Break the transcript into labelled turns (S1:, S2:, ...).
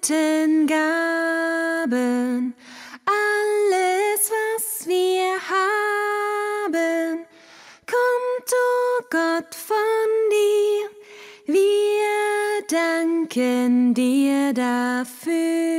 S1: guten Gaben, alles, was wir haben, kommt, o oh Gott, von dir. Wir danken dir dafür.